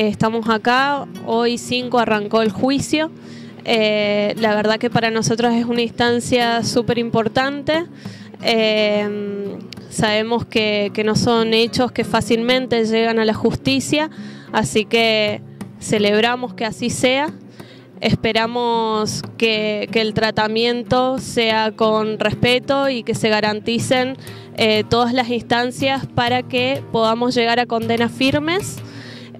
eh, estamos acá, hoy 5 arrancó el juicio. Eh, la verdad que para nosotros es una instancia súper importante. Eh, sabemos que, no son hechos que fácilmente llegan a la justicia, así que celebramos que así sea. Esperamos que, el tratamiento sea con respeto y que se garanticen todas las instancias para que podamos llegar a condenas firmes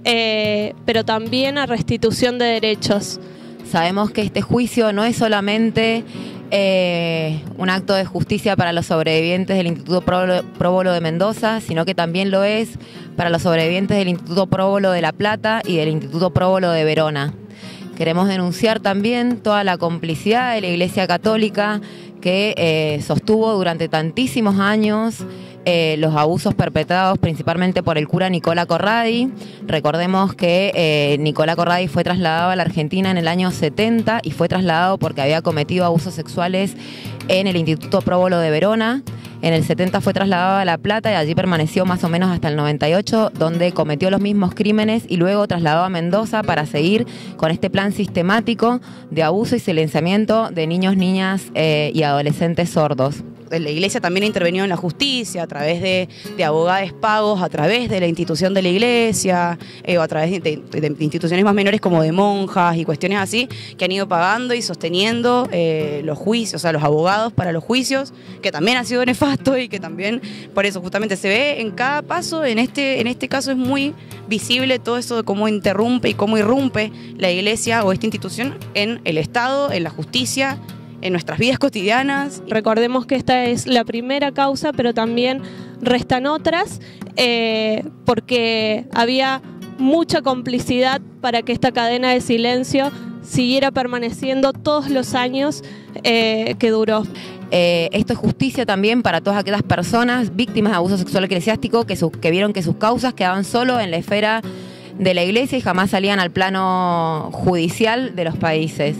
eh, pero también a restitución de derechos. Sabemos que este juicio no es solamente eh, un acto de justicia para los sobrevivientes del Instituto Próbolo de Mendoza, sino que también lo es para los sobrevivientes del Instituto Próbolo de La Plata y del Instituto Próbolo de Verona. Queremos denunciar también toda la complicidad de la Iglesia Católica que eh, sostuvo durante tantísimos años eh, los abusos perpetrados principalmente por el cura Nicola Corradi. Recordemos que eh, Nicola Corradi fue trasladado a la Argentina en el año 70 y fue trasladado porque había cometido abusos sexuales en el Instituto Próbolo de Verona. En el 70 fue trasladado a La Plata y allí permaneció más o menos hasta el 98, donde cometió los mismos crímenes y luego trasladado a Mendoza para seguir con este plan sistemático de abuso y silenciamiento de niños, niñas eh, y adolescentes sordos la iglesia también ha intervenido en la justicia a través de, abogados pagos, a través de la institución de la iglesia, eh, o a través de, instituciones más menores como de monjas y cuestiones así, que han ido pagando y sosteniendo eh, los juicios, o sea, los abogados para los juicios, que también ha sido nefasto y que también, por eso justamente se ve en cada paso, en este, en este caso es muy visible todo eso de cómo interrumpe y cómo irrumpe la iglesia o esta institución en el Estado, en la justicia, en nuestras vidas cotidianas. Recordemos que esta es la primera causa, pero también restan otras, eh, porque había mucha complicidad para que esta cadena de silencio siguiera permaneciendo todos los años eh, que duró. Eh, esto es justicia también para todas aquellas personas víctimas de abuso sexual eclesiástico que, que vieron que sus causas quedaban solo en la esfera de la iglesia y jamás salían al plano judicial de los países.